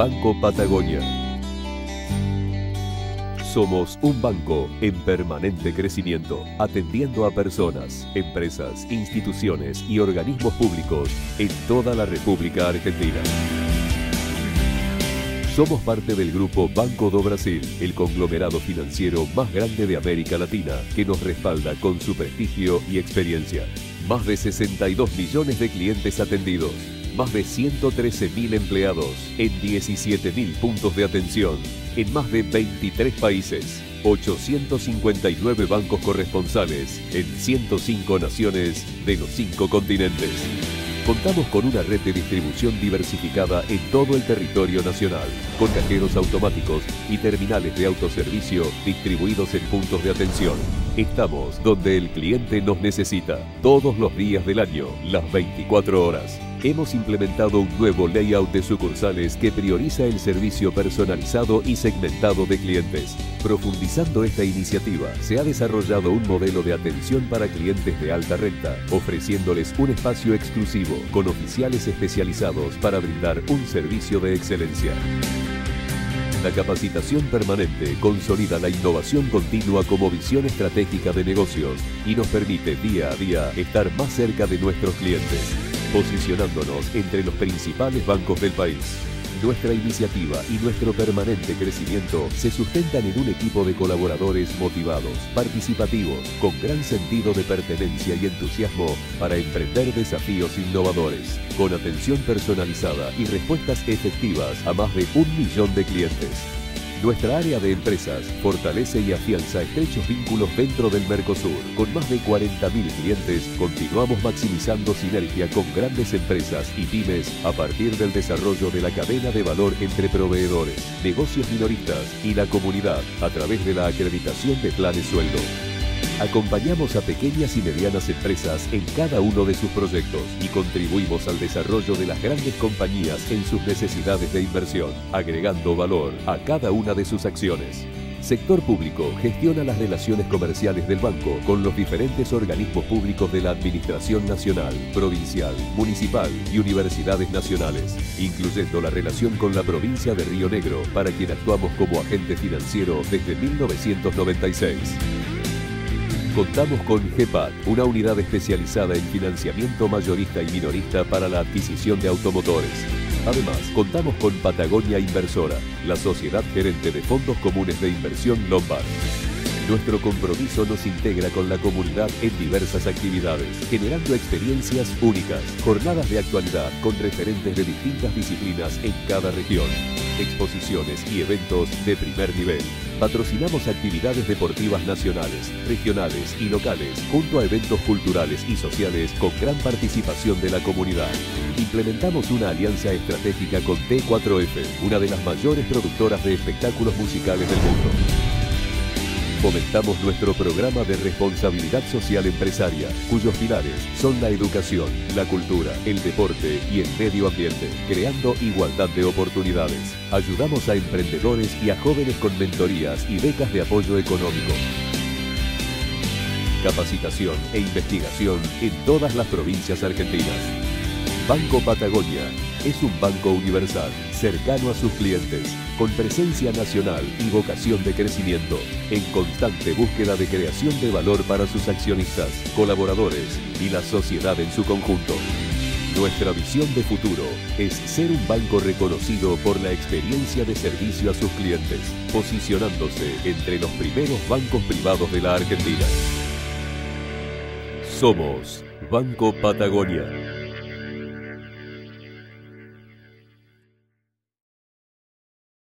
Banco Patagonia. Somos un banco en permanente crecimiento, atendiendo a personas, empresas, instituciones y organismos públicos en toda la República Argentina. Somos parte del grupo Banco do Brasil, el conglomerado financiero más grande de América Latina, que nos respalda con su prestigio y experiencia. Más de 62 millones de clientes atendidos, más de 113.000 empleados en 17.000 puntos de atención en más de 23 países, 859 bancos corresponsales en 105 naciones de los 5 continentes. Contamos con una red de distribución diversificada en todo el territorio nacional, con cajeros automáticos y terminales de autoservicio distribuidos en puntos de atención. Estamos donde el cliente nos necesita, todos los días del año, las 24 horas hemos implementado un nuevo layout de sucursales que prioriza el servicio personalizado y segmentado de clientes. Profundizando esta iniciativa, se ha desarrollado un modelo de atención para clientes de alta renta, ofreciéndoles un espacio exclusivo con oficiales especializados para brindar un servicio de excelencia. La capacitación permanente consolida la innovación continua como visión estratégica de negocios y nos permite día a día estar más cerca de nuestros clientes posicionándonos entre los principales bancos del país. Nuestra iniciativa y nuestro permanente crecimiento se sustentan en un equipo de colaboradores motivados, participativos, con gran sentido de pertenencia y entusiasmo para emprender desafíos innovadores, con atención personalizada y respuestas efectivas a más de un millón de clientes nuestra área de empresas fortalece y afianza estrechos vínculos dentro del Mercosur. Con más de 40.000 clientes, continuamos maximizando sinergia con grandes empresas y pymes a partir del desarrollo de la cadena de valor entre proveedores, negocios minoristas y la comunidad a través de la acreditación de planes sueldo. Acompañamos a pequeñas y medianas empresas en cada uno de sus proyectos y contribuimos al desarrollo de las grandes compañías en sus necesidades de inversión, agregando valor a cada una de sus acciones. Sector Público gestiona las relaciones comerciales del banco con los diferentes organismos públicos de la Administración Nacional, Provincial, Municipal y Universidades Nacionales, incluyendo la relación con la provincia de Río Negro, para quien actuamos como agente financiero desde 1996. Contamos con GEPAD, una unidad especializada en financiamiento mayorista y minorista para la adquisición de automotores. Además, contamos con Patagonia Inversora, la sociedad gerente de fondos comunes de inversión Lombard. Nuestro compromiso nos integra con la comunidad en diversas actividades, generando experiencias únicas, jornadas de actualidad con referentes de distintas disciplinas en cada región, exposiciones y eventos de primer nivel Patrocinamos actividades deportivas nacionales, regionales y locales, junto a eventos culturales y sociales con gran participación de la comunidad. Implementamos una alianza estratégica con T4F, una de las mayores productoras de espectáculos musicales del mundo. Fomentamos nuestro programa de responsabilidad social empresaria, cuyos pilares son la educación, la cultura, el deporte y el medio ambiente, creando igualdad de oportunidades. Ayudamos a emprendedores y a jóvenes con mentorías y becas de apoyo económico. Capacitación e investigación en todas las provincias argentinas. Banco Patagonia es un banco universal, cercano a sus clientes, con presencia nacional y vocación de crecimiento, en constante búsqueda de creación de valor para sus accionistas, colaboradores y la sociedad en su conjunto. Nuestra visión de futuro es ser un banco reconocido por la experiencia de servicio a sus clientes, posicionándose entre los primeros bancos privados de la Argentina. Somos Banco Patagonia